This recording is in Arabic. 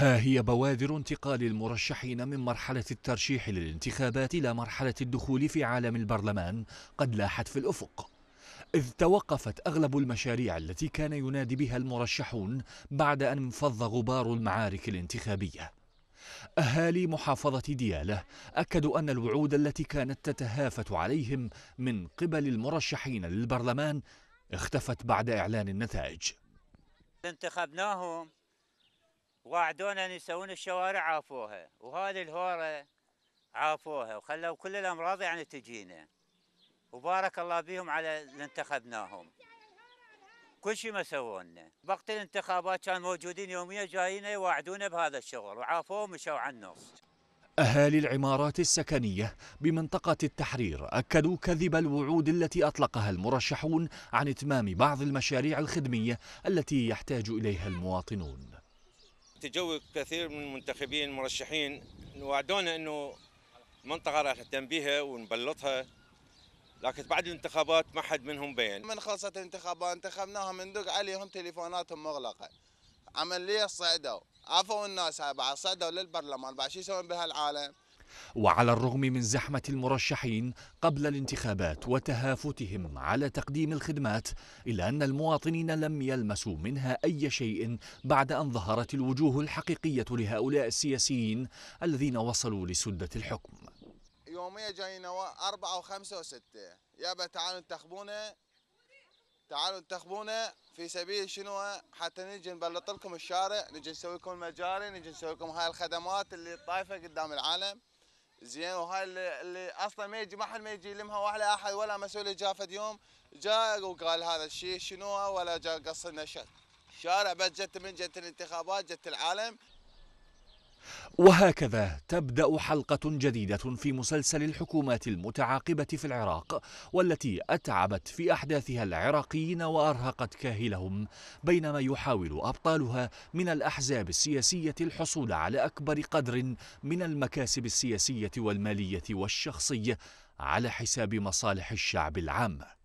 ها هي بوادر انتقال المرشحين من مرحلة الترشيح للانتخابات إلى مرحلة الدخول في عالم البرلمان قد لاحت في الأفق. إذ توقفت أغلب المشاريع التي كان ينادي بها المرشحون بعد أن انفض غبار المعارك الانتخابية. أهالي محافظة ديالة أكدوا أن الوعود التي كانت تتهافت عليهم من قبل المرشحين للبرلمان اختفت بعد إعلان النتائج. انتخبناهم. وعدونا ان يسوون الشوارع عافوها وهذه الهورة عافوها وخلوا كل الأمراض يعني تجينا. وبارك الله بهم على اللي انتخبناهم. كل شيء ما سووا لنا وقت الانتخابات كان موجودين يوميا جايين يوعدونا بهذا الشغل وعافوه ومشوا على النص. أهالي العمارات السكنية بمنطقة التحرير أكدوا كذب الوعود التي أطلقها المرشحون عن إتمام بعض المشاريع الخدمية التي يحتاج إليها المواطنون. تجوي كثير من المنتخبين المرشحين وعدونا إنه منطقة راح نهتم بها ونبلطها لكن بعد الانتخابات ما حد منهم بين من خلصت الانتخابات انتخبناهم ندق عليهم تليفوناتهم مغلقة. عمليه صعدوا عفوا الناس بعد صعدوا للبرلمان بعد شو يسوون بهالعالم؟ وعلى الرغم من زحمة المرشحين قبل الانتخابات وتهافتهم على تقديم الخدمات إلا أن المواطنين لم يلمسوا منها أي شيء بعد أن ظهرت الوجوه الحقيقية لهؤلاء السياسيين الذين وصلوا لسدة الحكم. يوميا جايين أربعة وخمسة وستة. يابا تعالوا انتخبونا. تعالوا انتخبونا في سبيل شنو؟ حتى نجي نبلط لكم الشارع نجي نسوي لكم مجاري نجي نسوي لكم هاي الخدمات اللي طايفة قدام العالم. زين وهاي اللي, اللي أصلا ما يجي ما حد ما يجي يلمها ولا أحد ولا مسؤول جاء فد يوم جاء وقال هذا الشيء شنو ولا جاء قص لنا شارع بس جت من جت الانتخابات جت العالم. وهكذا تبدأ حلقة جديدة في مسلسل الحكومات المتعاقبة في العراق والتي أتعبت في أحداثها العراقيين وأرهقت كاهلهم بينما يحاول أبطالها من الأحزاب السياسية الحصول على أكبر قدر من المكاسب السياسية والمالية والشخصية على حساب مصالح الشعب العامة